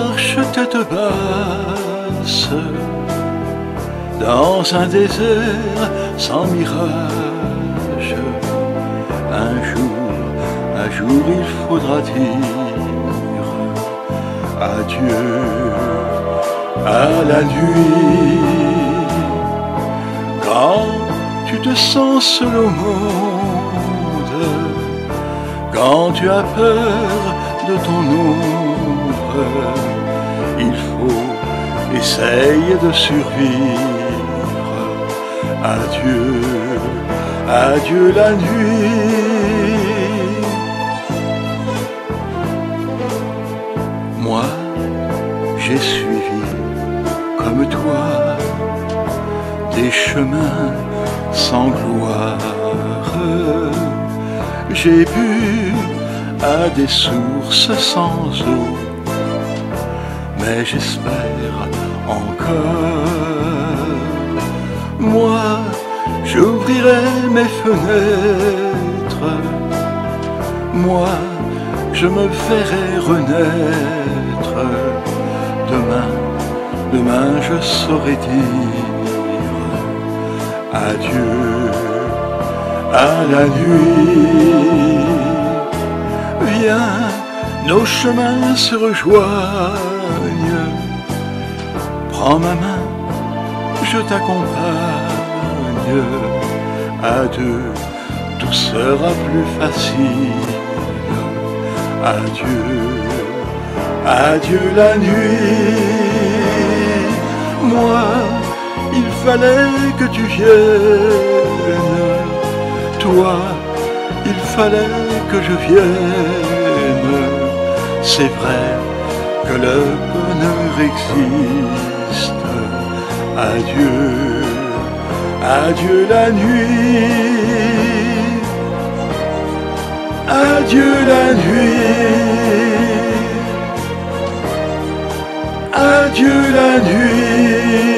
marche tête basse dans un désert sans mirage. Un jour, un jour il faudra dire adieu à la nuit. Quand tu te sens seul au monde, quand tu as peur de ton ombre, il faut essayer de survivre. Adieu, adieu la nuit. Moi, j'ai suivi comme toi des chemins sans gloire. J'ai bu à des sources sans eau, mais j'espère encore. Moi, j'ouvrirai mes fenêtres. Moi, je me ferai renaître. Demain, demain, je saurai dire adieu à la nuit. Viens, nos chemins se rejoignent. Prends ma main, je t'accompagne. À deux, tout sera plus facile. Adieu, adieu la nuit. Moi, il fallait que tu viennes. Toi, il fallait que je vienne. C'est vrai que le bonheur existe. Adieu, adieu la nuit. Adieu la nuit. Adieu la nuit.